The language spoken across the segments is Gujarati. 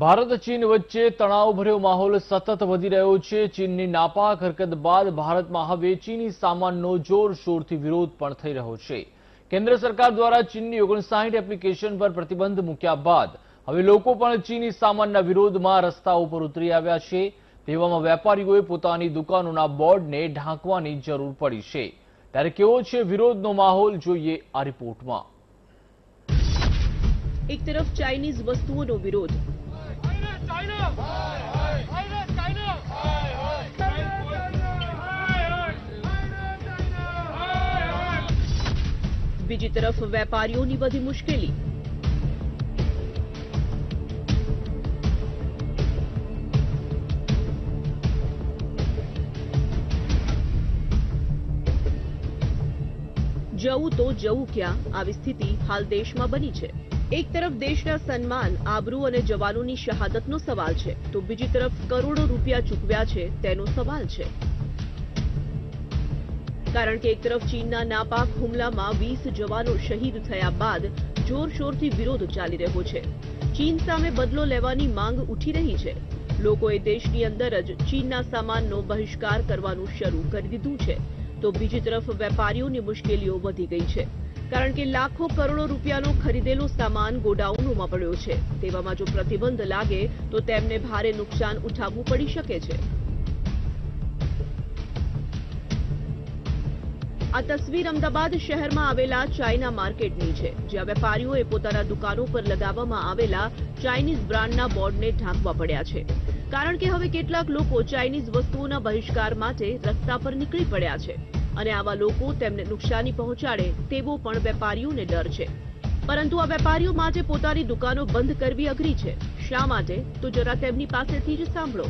ભારત ચીન વચ્ચે તણાવભર્યો માહોલ સતત વધી રહ્યો છે. ચીનની નાપાક હરકત બાદ ભારતમાં હવે ચીની સામાનનો જોરશોરથી વિરોધ પણ થઈ રહ્યો છે. કેન્દ્ર સરકાર દ્વારા ચીનની ઓગણસાઠ એપ્લિકેશન પર પ્રતિબંધ મૂક્યા બાદ હવે લોકો પણ ચીની સામાનના વિરોધમાં રસ્તા ઉપર ઉતરી આવ્યા છે. તેવામાં વેપારીઓએ પોતાની દુકાનોના બોર્ડને ઢાંકવાની જરૂર પડી છે. ત્યારે કેવો છે વિરોધનો માહોલ જોઈએ આ રિપોર્ટમાં. એક તરફ ચાઇનીઝ વસ્તુઓનો વિરોધ બીજી તરફ વેપારીઓની વધી મુશ્કેલી. જવું તો જવું ક્યાં, આવી સ્થિતિ હાલ દેશમાં બની છે. એક તરફ દેશના સન્માન, આબરૂ અને જવાનોની શહાદતનો સવાલ છે, તો બીજી તરફ કરોડો રૂપિયા ચૂકવ્યા છે, તેનો સવાલ છે. કારણ કે એક તરફ ચીનના નાપાક હુમલામાં વીસ જવાનો શહીદ થયા બાદ જોરશોરથી વિરોધ ચાલી રહ્યો છે. ચીન સામે બદલો લેવાની માંગ ઉઠી રહી છે. લોકોએ દેશની અંદર જ ચીનના સામાનનો બહિષ્કાર કરવાનું શરૂ કરી દીધું છે. તો બીજી તરફ વેપારીઓની મુશ્કેલીઓ વધી ગઈ છે. કારણ કે લાખો કરોડો રૂપિયાનો ખરીદેલો સામાન ગોડાઉનોમાં પડ્યો છે. તેવામાં જો પ્રતિબંધ લાગે, તો તેમને ભારે નુકસાન ઉઠાવવું પડી શકે છે. આ તસવીર અમદાવાદ શહેરમાં આવેલા ચાઇના માર્કેટની છે, જ્યાં વેપારીઓએ પોતાના દુકાનો પર લગાવવામાં આવેલા ચાઇનીઝ બ્રાન્ડના બોર્ડને ઢાંકવા પડ્યા છે. કારણ કે હવે કેટલાક લોકો ચાઇનીઝ વસ્તુઓના બહિષ્કાર માટે રસ્તા પર નીકળી પડ્યા છે અને આવા લોકો તેમને નુકસાની પહોંચાડે તેવો પણ વેપારીઓને ડર છે. પરંતુ આ વેપારીઓ માટે પોતાની દુકાનો બંધ કરવી અઘરી છે. શા માટે? તો જરા તેમની પાસેથી જ સાંભળો.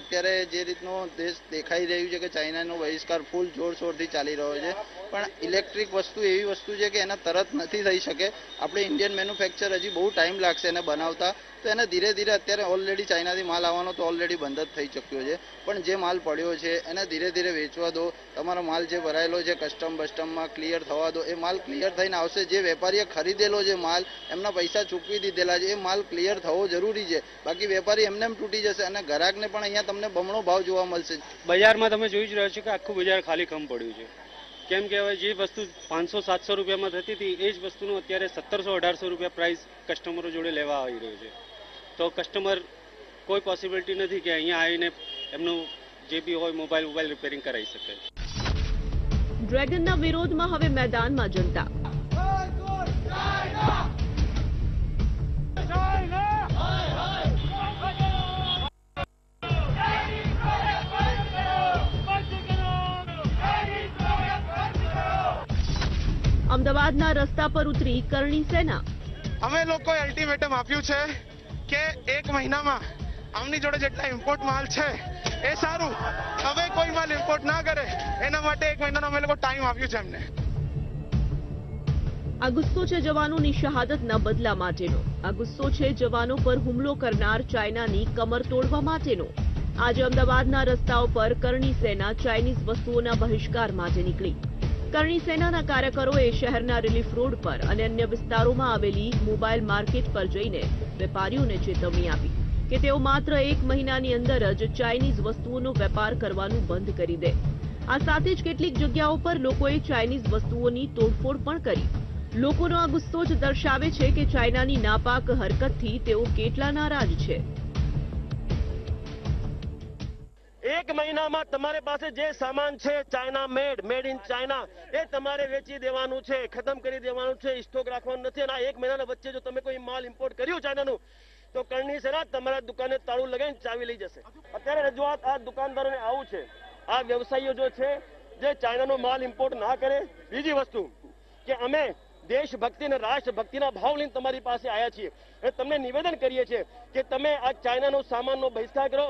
અત્યારે જે રીતનો દેશ દેખાઈ રહ્યું છે કે ચાઇનાનો બહિષ્કાર ફૂલ જોરશોરથી ચાલી રહ્યો છે, પણ ઇલેક્ટ્રિક વસ્તુ એવી વસ્તુ છે કે એને તરત નથી થઈ શકે. આપણે ઇન્ડિયન મેન્યુફેક્ચર હજી બહુ ટાઈમ લાગશે એને બનાવતા. તો એને ધીરે ધીરે અત્યારે ઓલરેડી ચાઇનાથી માલ આવવાનો તો ઓલરેડી બંધ જ થઈ ચૂક્યો છે. પણ જે માલ પડ્યો છે, એને ધીરે ધીરે વેચવા દો. તમારો માલ જે ભરાયેલો છે કસ્ટમ બસ્ટમમાં ક્લિયર થવા દો. એ માલ ક્લિયર થઈને આવશે. જે વેપારીએ ખરીદેલો છે માલ, એમના પૈસા ચૂકવી દીધેલા છે, એ માલ ક્લિયર થવો જરૂરી છે. બાકી વેપારી એમને એમ તૂટી જશે અને ગ્રાહકને પણ અહીંયા તમને બમણો ભાવ જોવા મળશે. બજારમાં તમે જોઈ જ રહ્યો છો કે આખું બજાર ખાલી ખમ પડ્યું છે. કેમ કે હવે જે વસ્તુ પાંચસો સાતસો રૂપિયામાં થતી હતી એ જ વસ્તુનું અત્યારે સત્તરસો અઢારસો રૂપિયા પ્રાઇસ કસ્ટમરો જોડે લેવા આવી રહ્યો છે. તો કસ્ટમર કોઈ પોસિબિલિટી નથી કે અહીંયા આવીને એમનું જે બી હોય મોબાઈલ મોબાઈલ રિપેરિંગ કરાવી શકે. ડ્રેગનના વિરોધમાં હવે મેદાનમાં જનતા. અમદાવાદના રસ્તા પર ઉતરી કરણી સેના. અમે લોકોએ અલ્ટિમેટમ આપ્યું છે કે એક મહિનામાં આમની જોડે જેટલા ઇમ્પોર્ટ માલ છે એ સારું. હવે કોઈ માલ ઇમ્પોર્ટ ના કરે એના માટે એક મહિનાનો અમે લોકો ટાઈમ આપ્યું છે એમને. આ ગુસ્સો છે જવાનોની શહાદતના બદલા માટેનો. આ ગુસ્સો છે જવાનો પર હુમલો કરનાર ચાઇનાની કમર તોડવા માટેનો. આજે અમદાવાદના રસ્તાઓ પર કરણી સેના ચાઇનીઝ વસ્તુઓના બહિષ્કાર માટે નીકળી. કરણી સેનાના કાર્યકરોએ શહેરના રિલીફ રોડ પર અને અન્ય વિસ્તારોમાં આવેલી મોબાઈલ માર્કેટ પર જઈને વેપારીઓને ચેતવણી આપી કે તેઓ માત્ર એક મહિનાની અંદર જ ચાઇનીઝ વસ્તુઓનો વેપાર કરવાનું બંધ કરી દે. આ સાથે જ કેટલીક જગ્યાઓ પર લોકોએ ચાઇનીઝ વસ્તુઓની તોડફોડ પણ કરી. લોકોનો આ ગુસ્સો જ દર્શાવે છે કે ચાઇનાની નાપાક હરકતથી તેઓ કેટલા નારાજ છે. એક મહિનામાં તમારી પાસે જે સામાન છે, China made made in China, એ તમારે વેચી દેવાનું છે, ખતમ કરી દેવાનું છે સ્ટોક રાખવાનું નથી. અને આ એક મહિનાના વચ્ચે જો તમે કોઈ માલ ઇમ્પોર્ટ કર્યું ચાઇનાનું, તો કરણી સેના તમારા દુકાને તાળું લગાવીને ચાવી લઈ જશે. અત્યારે રજૂઆત આ દુકાનદારોને આવું છે. આ વ્યવસાયીઓ જો છે, જે ચાઇનાનો માલ ઇમ્પોર્ટ ના કરે, બીજી વસ્તુ કે અમે દેશભક્તિ અને રાષ્ટ્રભક્તિના ભાવ લઈને તમારી પાસે આવ્યા છીએ. અને તમને નિવેદન કરીએ છીએ કે તમે આ ચાઇનાનો સામાનનો બહિષ્કાર કરો,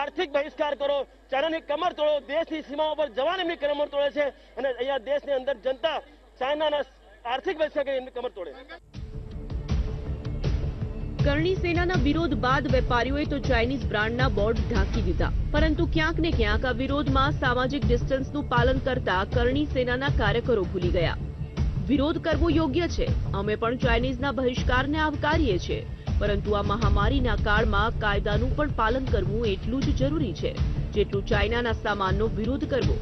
આર્થિક બહિષ્કાર કરો. ચાઇનાની કમર તોડો, દેશની સીમાઓ પર જવાન એમની કમર તોડે છે અને અહીંયા દેશની અંદર જનતા ચાઇનાના આર્થિક બહિષ્કાર કરી એમની કમર તોડે. કરણી સેનાના વિરોધ બાદ વેપારીઓએ તો ચાઇનીઝ બ્રાન્ડના બોર્ડ ઢાંકી દીધા. પરંતુ ક્યાંક ને ક્યાંક આ વિરોધમાં સામાજિક ડિસ્ટન્સનું પાલન કરતા કરણી સેનાના કાર્યકરો ભૂલી ગયા. વિરોધ કરવો યોગ્ય છે. અમે પણ ચાઇનીઝના બહિષ્કારને આવકારીએ છીએ. પરંતુ આ મહામારીના કાળમાં કાયદાનું પણ પાલન કરવું એટલું જ જરૂરી છે, જેટલું ચાઇનાના સામાનનો વિરોધ કરવો.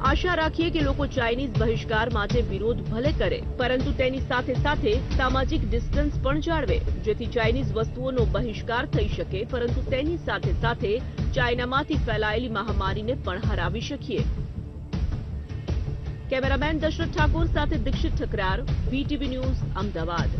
આશા રાખીએ કે લોકો ચાઇનીઝ બહિષ્કાર માટે વિરોધ ભલે કરે, પરંતુ તેની સાથે સાથે સામાજિક ડિસ્ટન્સ પણ જાળવે, જેથી ચાઇનીઝ વસ્તુઓનો બહિષ્કાર થઈ શકે, પરંતુ તેની સાથે સાથે ચાઇનામાંથી ફેલાયેલી મહામારીને પણ હરાવી શકીએ. કેમેરામેન દશરથ ઠાકોર સાથે દીક્ષિત ઠકરાર વીટીવી ન્યૂઝ અમદાવાદ.